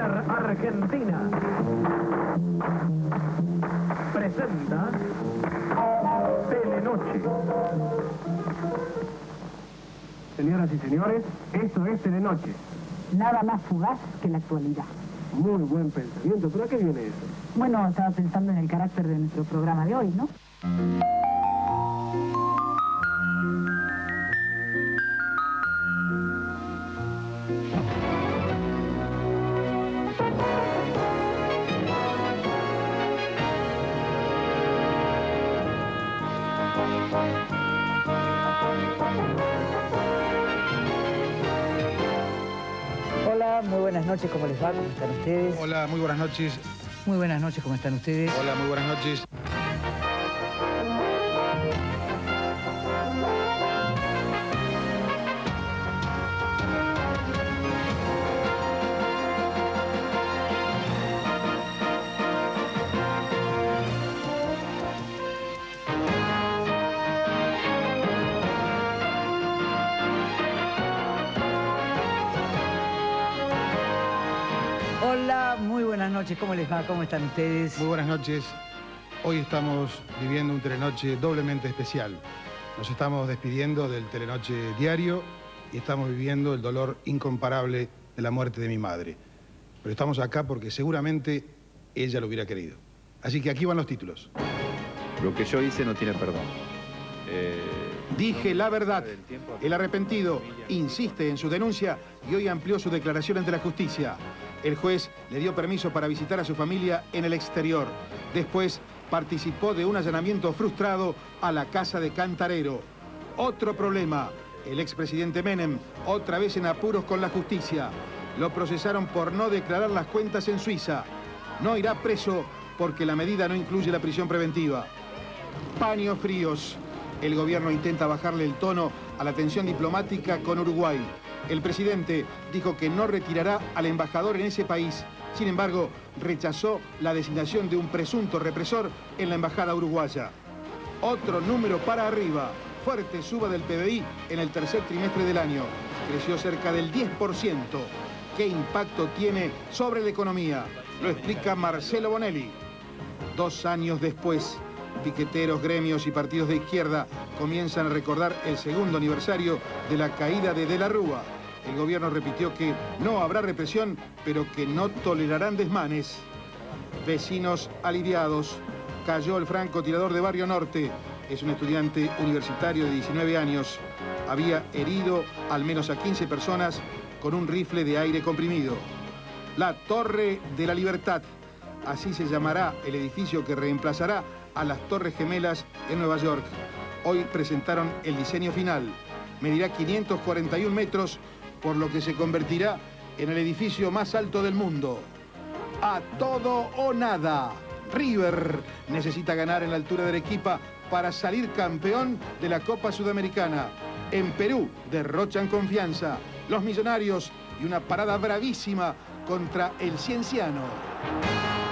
Argentina presenta Telenoche. Señoras y señores, esto es Telenoche. Nada más fugaz que la actualidad. Muy buen pensamiento, pero ¿a qué viene eso? Bueno, estaba pensando en el carácter de nuestro programa de hoy, ¿no? Hola, muy buenas noches, ¿cómo les va? ¿Cómo están ustedes? Hola, muy buenas noches. Muy buenas noches, ¿cómo están ustedes? Hola, muy buenas noches. ¿Cómo les va? ¿Cómo están ustedes? Muy buenas noches. Hoy estamos viviendo un Telenoche doblemente especial. Nos estamos despidiendo del Telenoche diario y estamos viviendo el dolor incomparable de la muerte de mi madre. Pero estamos acá porque seguramente ella lo hubiera querido. Así que aquí van los títulos. Lo que yo hice no tiene perdón. Eh, Dije la verdad. El arrepentido insiste en su denuncia y hoy amplió su declaración ante la justicia. El juez le dio permiso para visitar a su familia en el exterior. Después participó de un allanamiento frustrado a la casa de Cantarero. Otro problema. El expresidente Menem, otra vez en apuros con la justicia. Lo procesaron por no declarar las cuentas en Suiza. No irá preso porque la medida no incluye la prisión preventiva. Paños fríos. El gobierno intenta bajarle el tono a la tensión diplomática con Uruguay. El presidente dijo que no retirará al embajador en ese país. Sin embargo, rechazó la designación de un presunto represor en la embajada uruguaya. Otro número para arriba. Fuerte suba del PBI en el tercer trimestre del año. Creció cerca del 10%. ¿Qué impacto tiene sobre la economía? Lo explica Marcelo Bonelli. Dos años después, piqueteros, gremios y partidos de izquierda comienzan a recordar el segundo aniversario de la caída de De la Rúa. El gobierno repitió que no habrá represión, pero que no tolerarán desmanes. Vecinos aliviados. Cayó el francotirador de Barrio Norte. Es un estudiante universitario de 19 años. Había herido al menos a 15 personas con un rifle de aire comprimido. La Torre de la Libertad. Así se llamará el edificio que reemplazará a las Torres Gemelas en Nueva York. Hoy presentaron el diseño final. Medirá 541 metros, por lo que se convertirá en el edificio más alto del mundo. A todo o nada. River necesita ganar en la altura de Arequipa para salir campeón de la Copa Sudamericana. En Perú derrochan confianza. Los millonarios y una parada bravísima contra el Cienciano.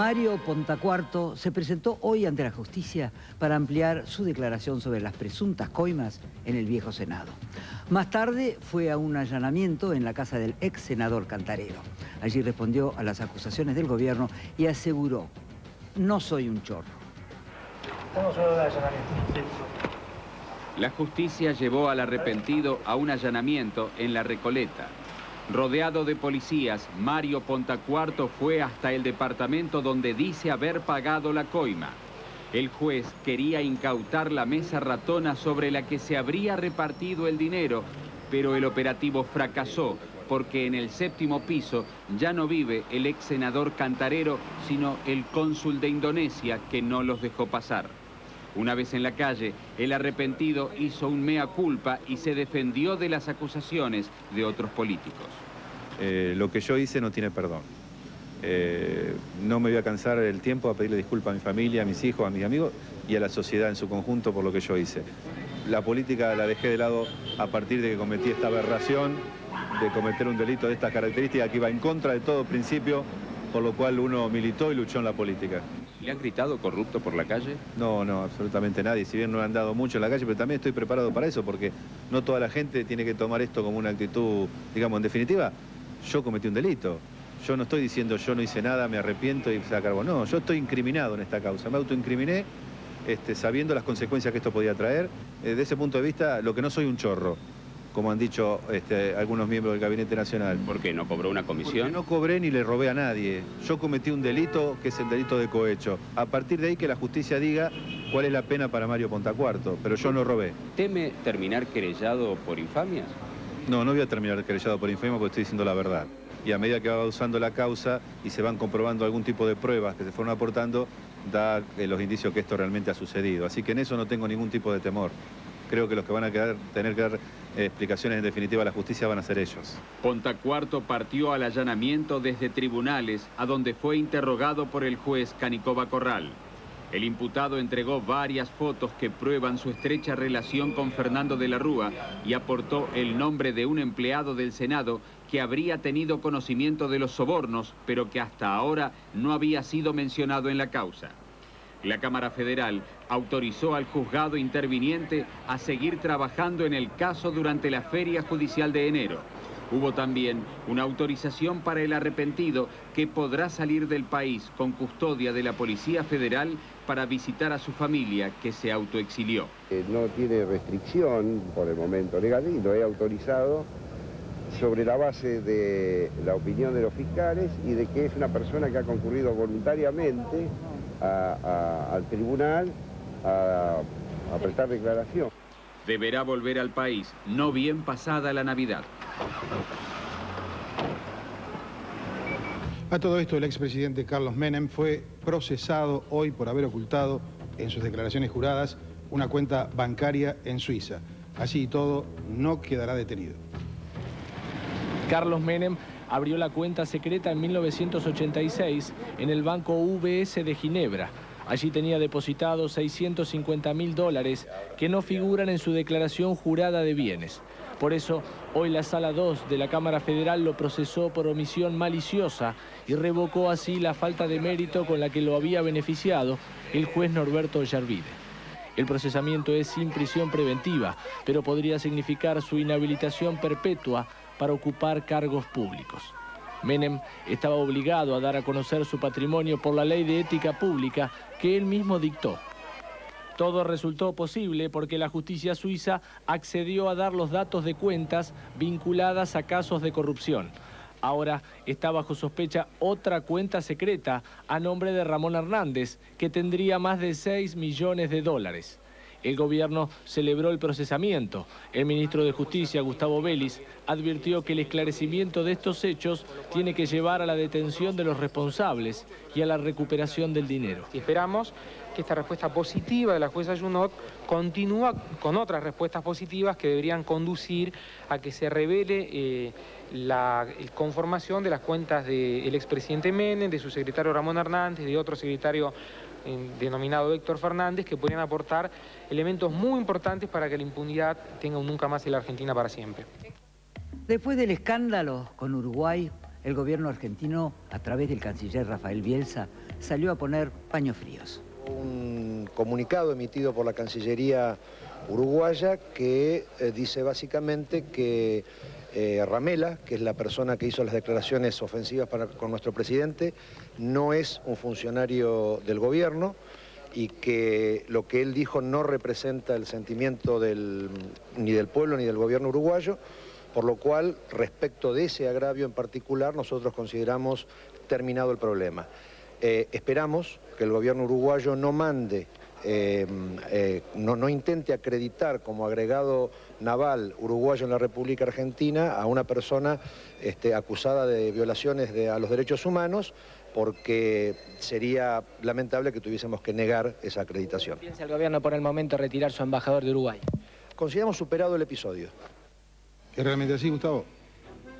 Mario Pontacuarto se presentó hoy ante la justicia para ampliar su declaración sobre las presuntas coimas en el viejo Senado. Más tarde fue a un allanamiento en la casa del ex senador Cantarero. Allí respondió a las acusaciones del gobierno y aseguró, no soy un chorro. La justicia llevó al arrepentido a un allanamiento en La Recoleta. Rodeado de policías, Mario Pontacuarto fue hasta el departamento donde dice haber pagado la coima. El juez quería incautar la mesa ratona sobre la que se habría repartido el dinero, pero el operativo fracasó porque en el séptimo piso ya no vive el ex senador Cantarero, sino el cónsul de Indonesia que no los dejó pasar. Una vez en la calle, el arrepentido hizo un mea culpa y se defendió de las acusaciones de otros políticos. eh, lo que yo hice no tiene perdón. Eh, no me voy a cansar el tiempo a pedirle disculpas a mi familia, a mis hijos, a mis amigos y a la sociedad en su conjunto por lo que yo hice. La política la dejé de lado a partir de que cometí esta aberración de cometer un delito de estas características que iba en contra de todo principio, por lo cual uno militó y luchó en la política. ¿Le han gritado corrupto por la calle? No, no, absolutamente nadie. Si bien no han dado mucho en la calle, pero también estoy preparado para eso, porque no toda la gente tiene que tomar esto como una actitud, digamos, en definitiva, yo cometí un delito. Yo no estoy diciendo yo no hice nada, me arrepiento y se cargo. No, yo estoy incriminado en esta causa. Me autoincriminé este, sabiendo las consecuencias que esto podía traer. Desde eh, ese punto de vista, lo que no soy un chorro como han dicho este, algunos miembros del Gabinete Nacional. ¿Por qué? ¿No cobró una comisión? Porque no cobré ni le robé a nadie. Yo cometí un delito que es el delito de cohecho. A partir de ahí que la justicia diga cuál es la pena para Mario Pontacuarto, pero yo no robé. ¿Teme terminar querellado por infamias? No, no voy a terminar querellado por infamia porque estoy diciendo la verdad. Y a medida que va usando la causa y se van comprobando algún tipo de pruebas que se fueron aportando, da eh, los indicios que esto realmente ha sucedido. Así que en eso no tengo ningún tipo de temor creo que los que van a tener que dar explicaciones en definitiva a la justicia van a ser ellos. Ponta Cuarto partió al allanamiento desde tribunales, a donde fue interrogado por el juez Canicoba Corral. El imputado entregó varias fotos que prueban su estrecha relación con Fernando de la Rúa y aportó el nombre de un empleado del Senado que habría tenido conocimiento de los sobornos, pero que hasta ahora no había sido mencionado en la causa. La Cámara Federal autorizó al juzgado interviniente a seguir trabajando en el caso durante la feria judicial de enero. Hubo también una autorización para el arrepentido que podrá salir del país con custodia de la Policía Federal para visitar a su familia que se autoexilió. Eh, no tiene restricción por el momento legal y lo he autorizado sobre la base de la opinión de los fiscales y de que es una persona que ha concurrido voluntariamente al tribunal a, a prestar declaración. Deberá volver al país, no bien pasada la Navidad. A todo esto, el expresidente Carlos Menem fue procesado hoy por haber ocultado en sus declaraciones juradas una cuenta bancaria en Suiza. Así y todo, no quedará detenido. Carlos Menem abrió la cuenta secreta en 1986 en el banco UBS de Ginebra. Allí tenía depositados 650 mil dólares que no figuran en su declaración jurada de bienes. Por eso, hoy la Sala 2 de la Cámara Federal lo procesó por omisión maliciosa y revocó así la falta de mérito con la que lo había beneficiado el juez Norberto Yarvide. El procesamiento es sin prisión preventiva, pero podría significar su inhabilitación perpetua para ocupar cargos públicos. Menem estaba obligado a dar a conocer su patrimonio por la ley de ética pública que él mismo dictó. Todo resultó posible porque la justicia suiza accedió a dar los datos de cuentas vinculadas a casos de corrupción. Ahora está bajo sospecha otra cuenta secreta a nombre de Ramón Hernández, que tendría más de 6 millones de dólares. El gobierno celebró el procesamiento. El ministro de Justicia, Gustavo Vélez, advirtió que el esclarecimiento de estos hechos tiene que llevar a la detención de los responsables y a la recuperación del dinero. esperamos que esta respuesta positiva de la jueza Junot continúa con otras respuestas positivas que deberían conducir a que se revele eh, la conformación de las cuentas del expresidente Menem, de su secretario Ramón Hernández, de otro secretario denominado Héctor Fernández, que podrían aportar elementos muy importantes para que la impunidad tenga un nunca más en la Argentina para siempre. Después del escándalo con Uruguay, el gobierno argentino, a través del canciller Rafael Bielsa, salió a poner paños fríos. Un comunicado emitido por la Cancillería uruguaya que eh, dice básicamente que eh, Ramela, que es la persona que hizo las declaraciones ofensivas con nuestro presidente, no es un funcionario del gobierno y que lo que él dijo no representa el sentimiento ni del pueblo ni del gobierno uruguayo, por lo cual, respecto de ese agravio en particular, nosotros consideramos terminado el problema. Eh, esperamos que el gobierno uruguayo no mande Em, eh, no, intente acreditar como agregado naval uruguayo en la República Argentina a una persona este, acusada de violaciones a los derechos humanos porque sería lamentable que tuviésemos que negar esa acreditación. ¿Piensa el gobierno por el momento retirar su embajador de Uruguay? Consideramos superado el episodio. ¿Es realmente así, Gustavo?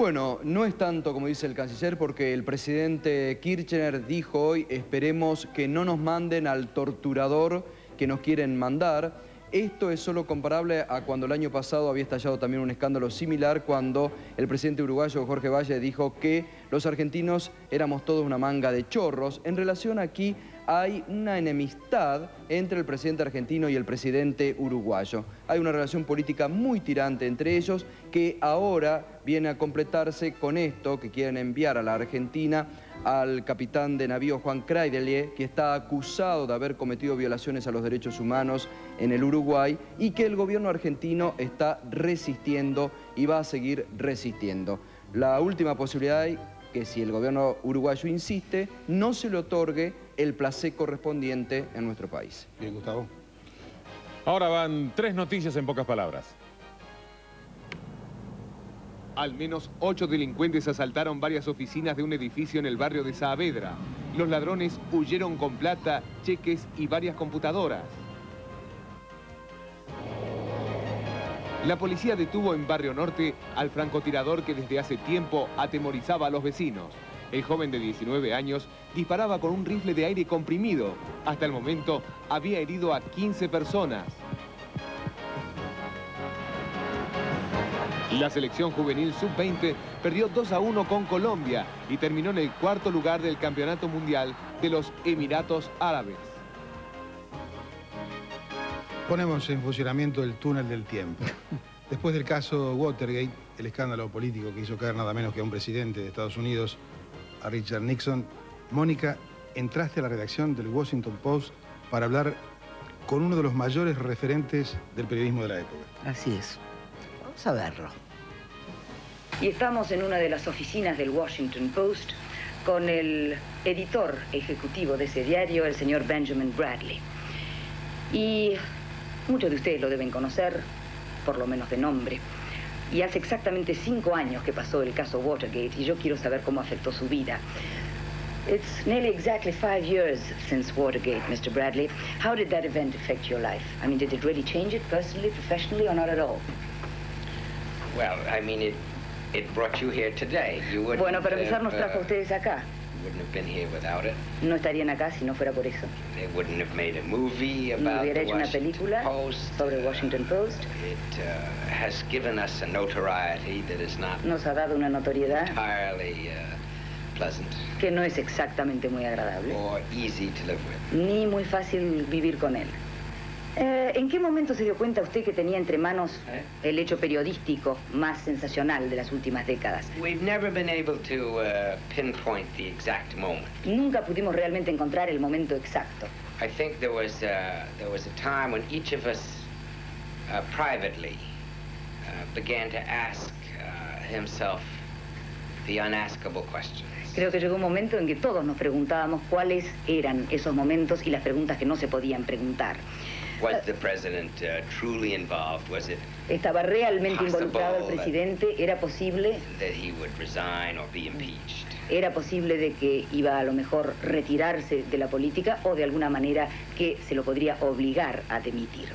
Bueno, no es tanto como dice el canciller porque el presidente Kirchner dijo hoy esperemos que no nos manden al torturador que nos quieren mandar. Esto es solo comparable a cuando el año pasado había estallado también un escándalo similar cuando el presidente uruguayo Jorge Valle dijo que los argentinos éramos todos una manga de chorros en relación aquí hay una enemistad entre el presidente argentino y el presidente uruguayo. Hay una relación política muy tirante entre ellos que ahora viene a completarse con esto que quieren enviar a la Argentina al capitán de navío Juan Craidelier, que está acusado de haber cometido violaciones a los derechos humanos en el Uruguay y que el gobierno argentino está resistiendo y va a seguir resistiendo. La última posibilidad que si el gobierno uruguayo insiste, no se le otorgue el placer correspondiente en nuestro país. Bien, Gustavo. Ahora van tres noticias en pocas palabras. Al menos ocho delincuentes asaltaron varias oficinas de un edificio en el barrio de Saavedra. Los ladrones huyeron con plata, cheques y varias computadoras. La policía detuvo en Barrio Norte al francotirador que desde hace tiempo atemorizaba a los vecinos. El joven de 19 años disparaba con un rifle de aire comprimido. Hasta el momento había herido a 15 personas. La selección juvenil sub-20 perdió 2 a 1 con Colombia y terminó en el cuarto lugar del Campeonato Mundial de los Emiratos Árabes. Ponemos en funcionamiento el túnel del tiempo. Después del caso Watergate, el escándalo político que hizo caer nada menos que a un presidente de Estados Unidos, a Richard Nixon, Mónica, entraste a la redacción del Washington Post para hablar con uno de los mayores referentes del periodismo de la época. Así es. Vamos a verlo. Y estamos en una de las oficinas del Washington Post con el editor ejecutivo de ese diario, el señor Benjamin Bradley. Y muchos de ustedes lo deben conocer, por lo menos de nombre. Y hace exactamente cinco años que pasó el caso Watergate y yo quiero saber cómo afectó su vida. It's nearly exactly five years since Watergate, Mr. Bradley. How did that event affect your life? I mean, did it really change it personally, professionally, or not at all? Well, I mean, it, it brought you here today. You wouldn't Bueno, para empezar nos trajo a uh, ustedes acá. Wouldn't have been here without it. No estarían acá si no fuera por eso. They wouldn't have made a movie No about hubiera hecho una Washington película Post. sobre el Washington Post. It uh, has given us a notoriety that is not Nos ha dado una notoriedad entirely uh, pleasant que no es exactamente muy agradable, or easy to live with. ni muy fácil vivir con él. Eh, ¿En qué momento se dio cuenta usted que tenía entre manos el hecho periodístico más sensacional de las últimas décadas? We've never been able to uh, pinpoint the exact moment. Nunca pudimos realmente encontrar el momento exacto. I think there was uh, there was a time when each of us uh, privately uh, began to ask uh, himself the unaskable questions. Creo que llegó un momento en que todos nos preguntábamos cuáles eran esos momentos y las preguntas que no se podían preguntar. Was the president uh, truly involved? Was it ¿Estaba realmente involucrado el Possible. presidente? ¿Era posible? that he would resign or be impeached? ¿Era posible de que iba a lo mejor retirarse de la política o de alguna manera que se lo podría obligar a demitir?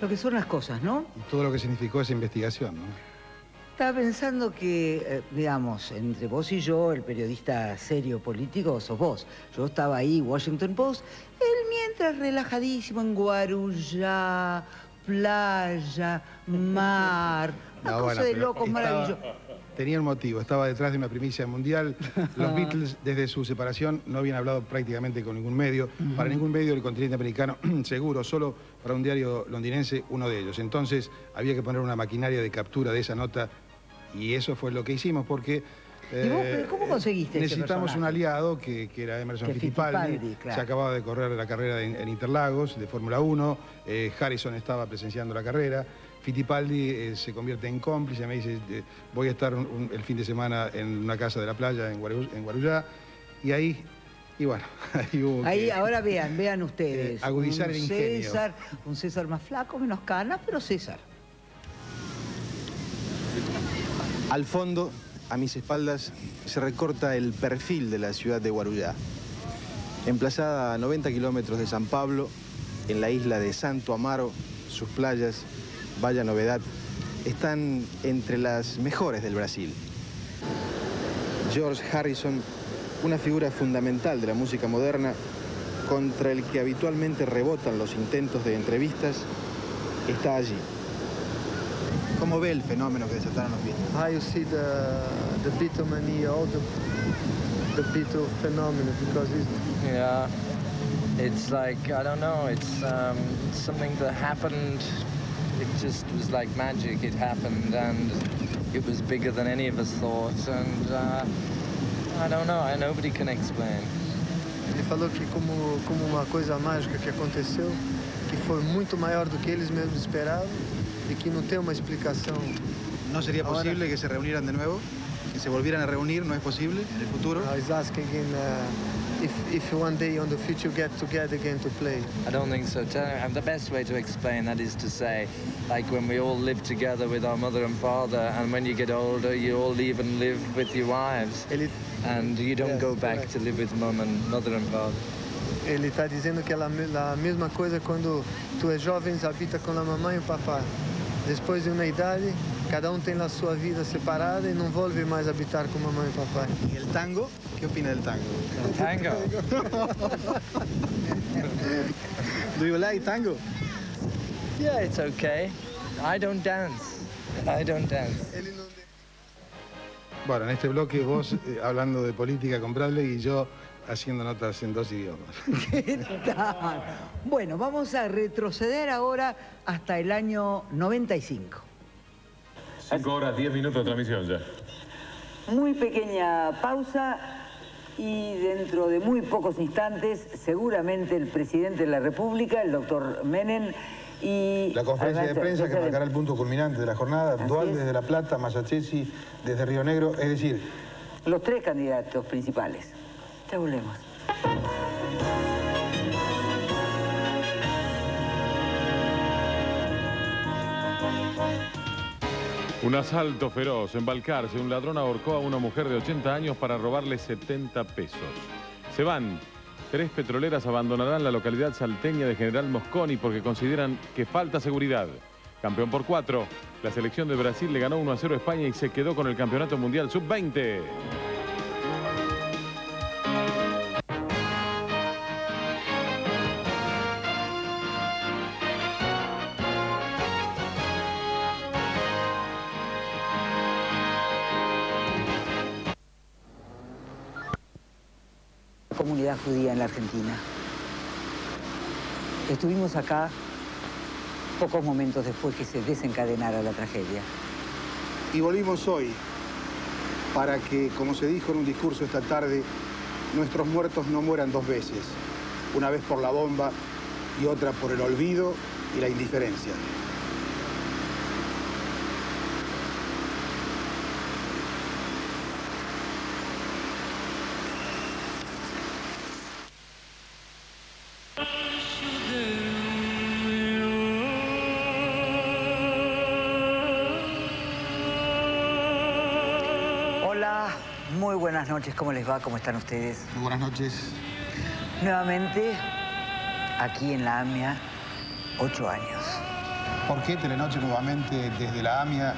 Lo que son las cosas, ¿no? Y todo lo que significó esa investigación, ¿no? Estaba pensando que, eh, digamos, entre vos y yo, el periodista serio político, sos vos. Yo estaba ahí, Washington Post, él mientras relajadísimo en Guarujá, playa, mar, una No, cosa bueno, de locos maravilloso. Tenía un motivo, estaba detrás de una primicia mundial. Los Beatles, desde su separación, no habían hablado prácticamente con ningún medio, para ningún medio del continente americano, seguro, solo para un diario londinense, uno de ellos. Entonces, había que poner una maquinaria de captura de esa nota, y eso fue lo que hicimos, porque... ¿Y vos, eh, cómo conseguiste ese Necesitamos un aliado que, que era Emerson Que Fittipaldi. Fittipaldi, claro. Se acababa de correr la carrera en, en Interlagos de Fórmula 1. eh, Harrison estaba presenciando la carrera. Fittipaldi eh, se convierte en cómplice. Me dice: eh, Voy a estar un- un- el fin de semana en una casa de la playa en, Guaru- en. Y ahí, y bueno, ahí hubo Ahí, que- ahora vean, vean ustedes. Eh, agudizar un el ingenio. César, un César más flaco, menos canas, pero César. Al fondo, a mis espaldas, se recorta el perfil de la ciudad de Guarujá. Emplazada a 90 kilómetros de San Pablo, en la isla de Santo Amaro, sus playas, vaya novedad, están entre las mejores del Brasil. George Harrison, una figura fundamental de la música moderna, contra el que habitualmente rebotan los intentos de entrevistas, está allí. ¿Cómo ve el fenómeno que desataron los Beatles? How you see the the here, all the the Beatle phenomenon because it's Yeah, it's like, I don't know, it's um, something that happened. It just was like magic. It happened and it was bigger than any of us thought. And uh, I don't know, I, nobody can explain. Ele falou que como, como uma coisa mágica que aconteceu, que foi muito maior do que eles mesmos esperavam e que não tem uma explicação. ¿No sería Ahora- posible que se reunieran de nuevo? ¿Que se volvieran a reunir? ¿No es posible en el futuro? I was asking him uh, if, if one day on the future get together again to play. I don't think so. Tell- uh, The best way to explain that is to say, like when we all live together with our mother and father, and when you get older, you all leave and live with your wives, and you don't Yes, go back correct. to live with mum and mother and father. Ele está dizendo que é a me- a mesma coisa quando tu és jovem, habita com a mamãe e o papai. Depois de uma idade, cada um tem a sua vida separada e não volve mais habitar com mamãe e papai. ¿Y el tango? ¿Qué opina del tango? Tango? Do you like tango? Yeah, it's okay. I don't dance. I don't dance. Bueno, en este bloque vos eh, hablando de política con Bradley y yo haciendo notas en dos idiomas. ¿Qué tal? Bueno, vamos a retroceder ahora hasta el año 95. 5 horas, 10 minutos de transmisión ya. Muy pequeña pausa y dentro de muy pocos instantes seguramente el presidente de la República, el doctor Menem, y... La conferencia de prensa que marcará el punto culminante de la jornada, Dual desde La Plata, Masachesi desde Río Negro, es decir, Los tres candidatos principales. Un asalto feroz en Balcarce. Un ladrón ahorcó a una mujer de 80 años para robarle 70 pesos. Se van. Tres petroleras abandonarán la localidad salteña de General Mosconi porque consideran que falta seguridad. Campeón por cuatro. La selección de Brasil le ganó 1 a 0 a España y se quedó con el Campeonato Mundial Sub-20. Judía en la Argentina. Estuvimos acá pocos momentos después que se desencadenara la tragedia. y volvimos hoy para que, como se dijo en un discurso esta tarde, nuestros muertos no mueran dos veces, una vez por la bomba y otra por el olvido y la indiferencia. Buenas noches, ¿cómo les va? ¿Cómo están ustedes? Muy buenas noches. Nuevamente, aquí en la AMIA, ocho años. ¿Por qué Telenoche nuevamente desde la AMIA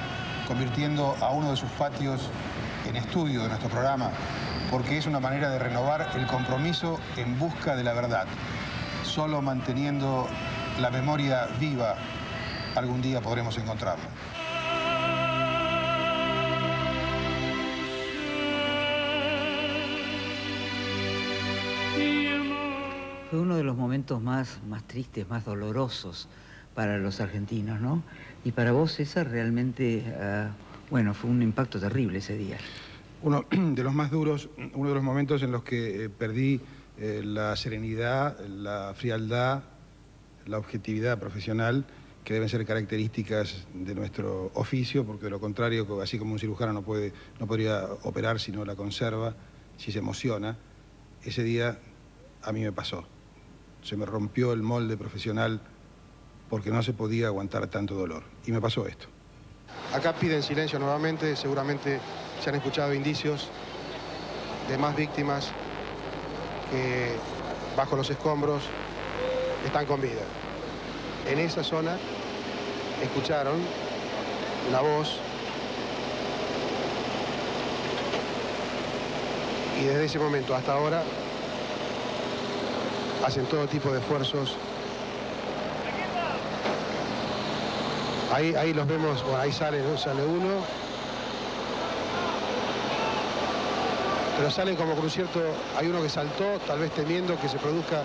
convirtiendo a uno de sus patios en estudio de nuestro programa? Porque es una manera de renovar el compromiso en busca de la verdad. Solo manteniendo la memoria viva, algún día podremos encontrarla. Fue uno de los momentos más, más tristes, más dolorosos para los argentinos, ¿no? Y para vos, César, realmente, ah, bueno, fue un impacto terrible ese día. Uno de los más duros, uno de los momentos en los que eh, perdí eh, la serenidad, la frialdad, la objetividad profesional que deben ser características de nuestro oficio, porque de lo contrario, co- así como un cirujano no, puede, no podría operar si no la conserva, si se emociona, ese día a mí me pasó. Se me rompió el molde profesional porque no se podía aguantar tanto dolor. Y me pasó esto. Acá piden silencio nuevamente, seguramente se han escuchado indicios de más víctimas que bajo los escombros están con vida. En esa zona escucharon una voz y desde ese momento hasta ahora hacen todo tipo de esfuerzos. Ahí, ahí los vemos, bueno, ahí sale, ¿no? sale uno. pero salen como con cierto... Hay uno que saltó, tal vez temiendo que se produzca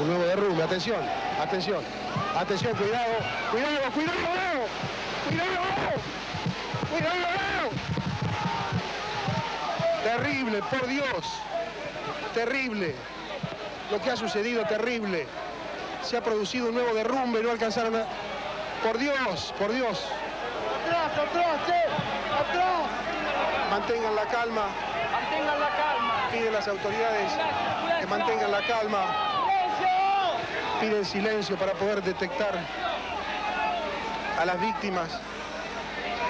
un nuevo derrumbe. Atención, atención, atención, cuidado, cuidado, cuidado, cuidado, cuidado. Terrible, por Dios, terrible. Lo que ha sucedido, terrible. Se ha producido un nuevo derrumbe, no alcanzaron a... Por Dios, por Dios. Atrás, atrás, che, atrás. Mantengan la calma. Mantengan la calma. Piden las autoridades que mantengan la calma. Piden silencio para poder detectar a las víctimas.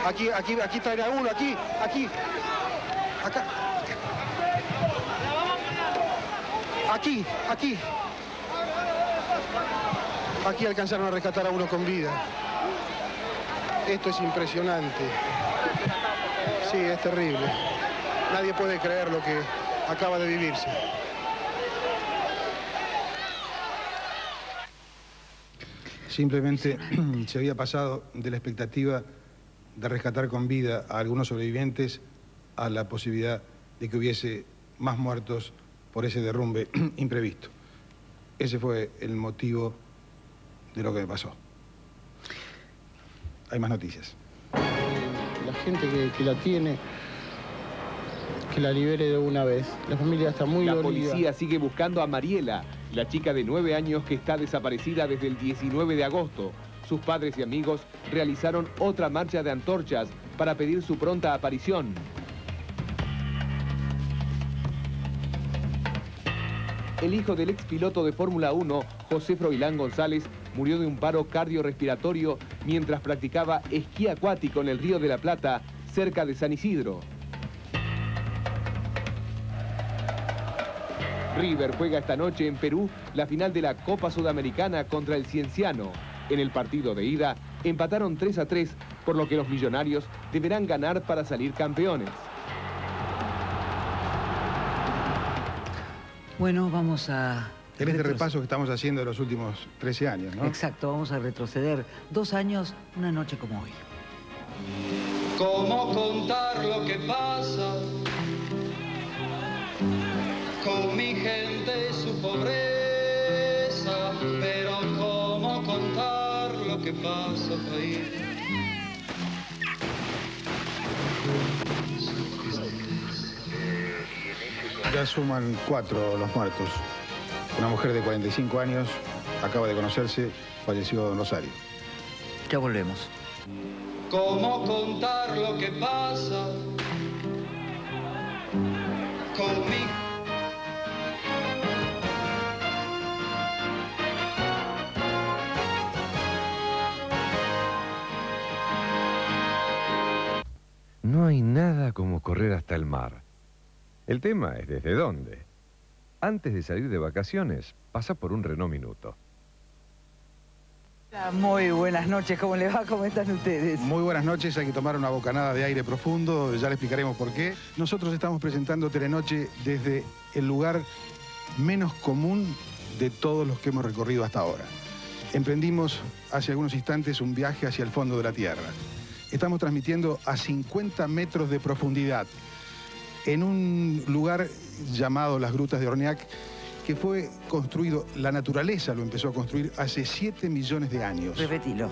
Aquí, aquí, aquí traen a uno, aquí, aquí. Acá. Aquí, aquí. Aquí alcanzaron a rescatar a uno con vida. Esto es impresionante. Sí, es terrible. Nadie puede creer lo que acaba de vivirse. Simplemente se había pasado de la expectativa de rescatar con vida a algunos sobrevivientes a la posibilidad de que hubiese más muertos por ese derrumbe imprevisto. Ese fue el motivo de lo que me pasó. Hay más noticias. La gente que, que la tiene, que la libere de una vez. La familia está muy La dolida. policía sigue buscando a Mariela, la chica de 9 años que está desaparecida desde el 19 de agosto. Sus padres y amigos realizaron otra marcha de antorchas para pedir su pronta aparición. El hijo del ex piloto de Fórmula 1, José Froilán González, murió de un paro cardiorrespiratorio mientras practicaba esquí acuático en el Río de la Plata, cerca de San Isidro. River juega esta noche en Perú la final de la Copa Sudamericana contra el Cienciano. En el partido de ida empataron 3 a 3, por lo que los millonarios deberán ganar para salir campeones. Bueno, vamos a... En este repaso que estamos haciendo de los últimos 13 años, ¿no? Exacto, vamos a retroceder dos años, una noche como hoy. ¿Cómo contar lo que pasa con mi gente y su pobreza? Pero ¿cómo contar lo que pasa, Ya suman cuatro los muertos. Una mujer de 45 años acaba de conocerse, falleció en Rosario. Ya volvemos. ¿Cómo contar lo que pasa con mi No hay nada como correr hasta el mar. El tema es desde dónde. Antes de salir de vacaciones, pasa por un Renault Minuto. Muy buenas noches, ¿cómo le va? ¿Cómo están ustedes? Muy buenas noches, hay que tomar una bocanada de aire profundo, ya le explicaremos por qué. Nosotros estamos presentando Telenoche desde el lugar menos común de todos los que hemos recorrido hasta ahora. Emprendimos hace algunos instantes un viaje hacia el fondo de la Tierra. Estamos transmitiendo a 50 metros de profundidad en un lugar llamado las Grutas de Orneac, que fue construido, la naturaleza lo empezó a construir hace 7 millones de años. Repetilo.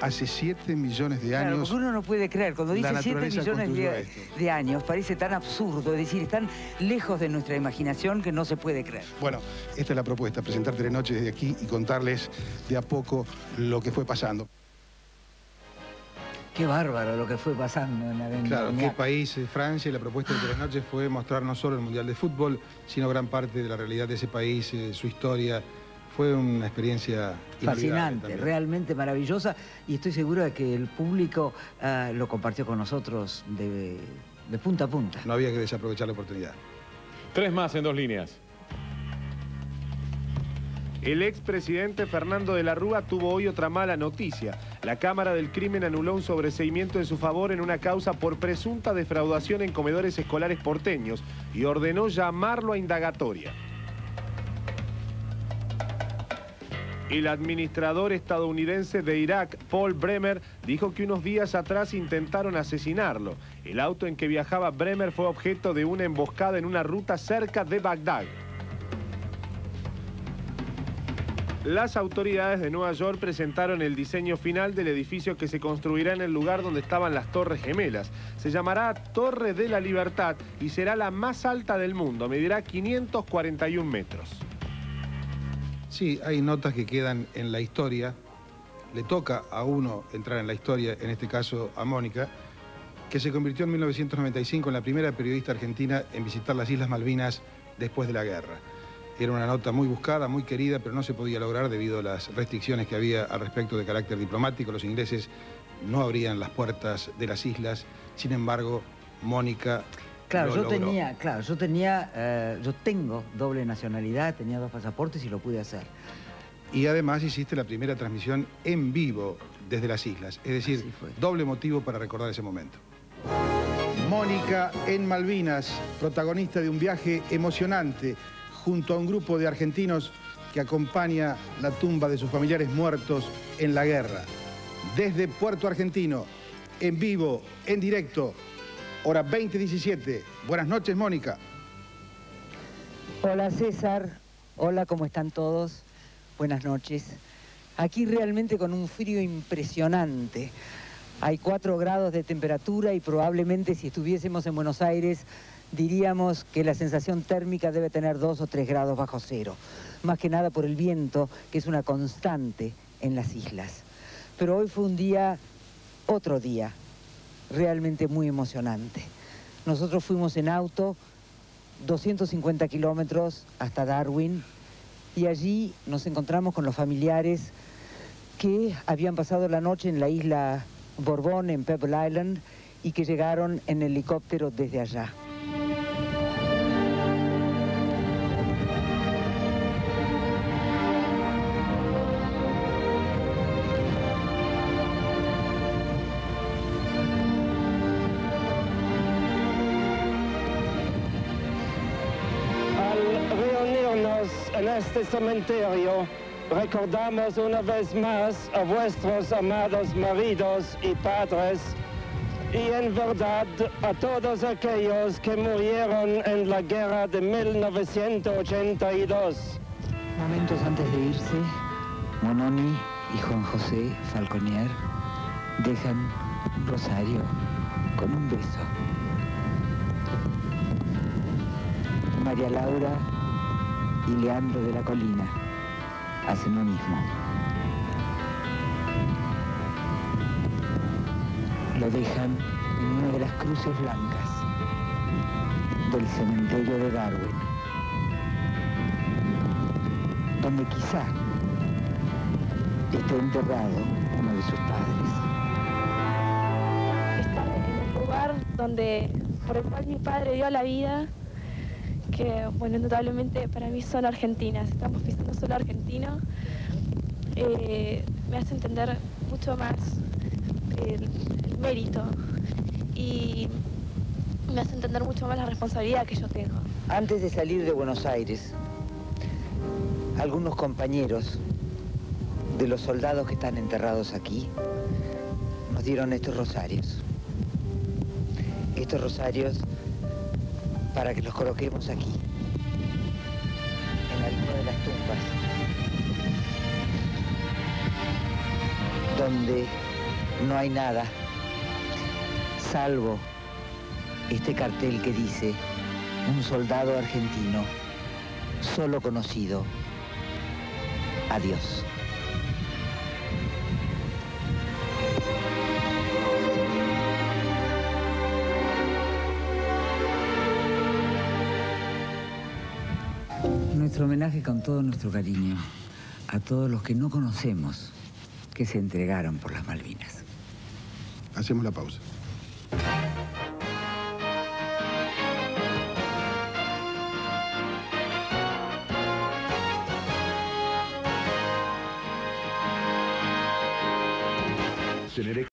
Hace 7 millones de Claro, años. porque uno no puede creer, cuando dice 7 naturaleza millones de, de años, parece tan absurdo, es decir, tan lejos de nuestra imaginación que no se puede creer. Bueno, esta es la propuesta, presentar Telenoche desde aquí y contarles de a poco lo que fue pasando. Qué bárbaro lo que fue pasando en la en Claro, qué país es Francia y la propuesta de Telenoche fue mostrar no solo el Mundial de Fútbol, sino gran parte de la realidad de ese país, eh, su historia. Fue una experiencia Fascinante, realmente maravillosa y estoy seguro de que el público ah, lo compartió con nosotros de, de punta a punta. No había que desaprovechar la oportunidad. Tres más en dos líneas. El expresidente Fernando de la Rúa tuvo hoy otra mala noticia. La Cámara del Crimen anuló un sobreseimiento en su favor en una causa por presunta defraudación en comedores escolares porteños y ordenó llamarlo a indagatoria. El administrador estadounidense de Irak, Paul Bremer, dijo que unos días atrás intentaron asesinarlo. El auto en que viajaba Bremer fue objeto de una emboscada en una ruta cerca de Bagdad. Las autoridades de Nueva York presentaron el diseño final del edificio que se construirá en el lugar donde estaban las Torres Gemelas. Se llamará Torre de la Libertad y será la más alta del mundo. Medirá 541 metros. Sí, hay notas que quedan en la historia. Le toca a uno entrar en la historia, en este caso a Mónica, que se convirtió en 1995 en la primera periodista argentina en visitar las Islas Malvinas después de la guerra. Era una nota muy buscada, muy querida, pero no se podía lograr debido a las restricciones que había al respecto de carácter diplomático. Los ingleses no abrían las puertas de las islas. Sin embargo, Mónica Claro, lo yo logró. tenía, claro, yo tenía, eh, yo tengo doble nacionalidad, tenía dos pasaportes y lo pude hacer. Y además hiciste la primera transmisión en vivo desde las islas. Es decir, doble motivo para recordar ese momento. Mónica en Malvinas, protagonista de un viaje emocionante junto a un grupo de argentinos que acompaña la tumba de sus familiares muertos en la guerra. Desde Puerto Argentino, en vivo, en directo, hora 2017. Buenas noches, Mónica. Hola César, hola, ¿cómo están todos? Buenas noches. Aquí realmente con un frío impresionante. Hay 4 grados de temperatura y probablemente si estuviésemos en Buenos Aires diríamos que la sensación térmica debe tener 2 o 3 grados bajo cero. Más que nada por el viento, que es una constante en las islas. Pero hoy fue un día, otro día, realmente muy emocionante. Nosotros fuimos en auto 250 kilómetros hasta Darwin y allí nos encontramos con los familiares que habían pasado la noche en la isla Borbón, en Pebble Island, y que llegaron en helicóptero desde allá. Cementerio, recordamos una vez más a vuestros amados maridos y padres y en verdad a todos aquellos que murieron en la guerra de 1982. Momentos antes de irse, Mononi y Juan José Falconier dejan un rosario con un beso. María Laura y Leandro de la Colina hacen lo mismo. Lo dejan en una de las cruces blancas del cementerio de Darwin, donde quizá esté enterrado uno de sus padres. el lugar donde, por el cual mi padre dio la vida, bueno, notablemente para mí son argentinas. Estamos pisando suelo argentino. Eh, me hace entender mucho más el, el mérito y me hace entender mucho más la responsabilidad que yo tengo. Antes de salir de Buenos Aires, algunos compañeros de los soldados que están enterrados aquí nos dieron estos rosarios. Estos rosarios para que los coloquemos aquí, en alguna de las tumbas, donde no hay nada, salvo este cartel que dice, un soldado argentino, solo conocido, adiós. Homenaje con todo nuestro cariño a todos los que no conocemos que se entregaron por las Malvinas. Hacemos la pausa.